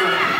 school.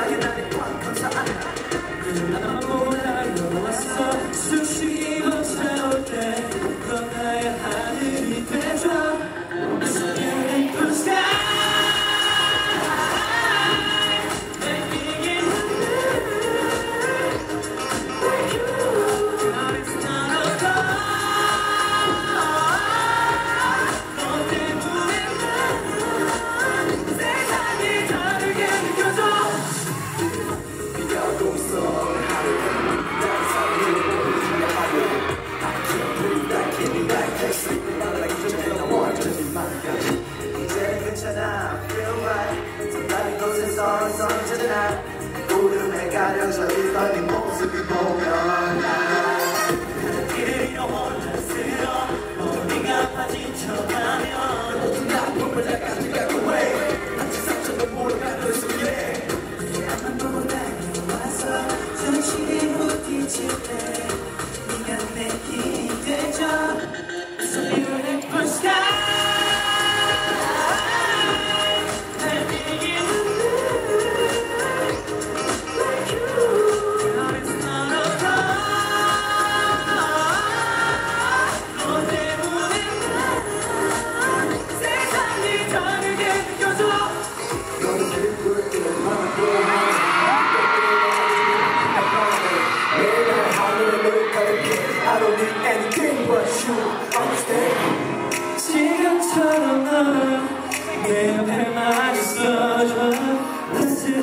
I'm psychedelic feel right So let me go to song, song to the night 우리 내 가려져 있던 이 모습이 보면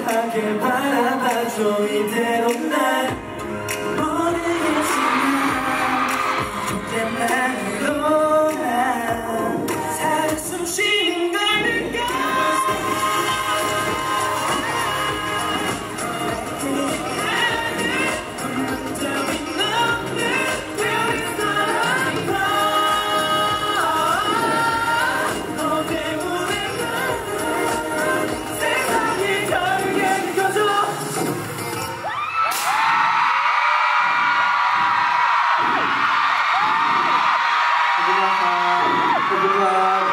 행복하게 바라봐줘 이대로 Obrigado.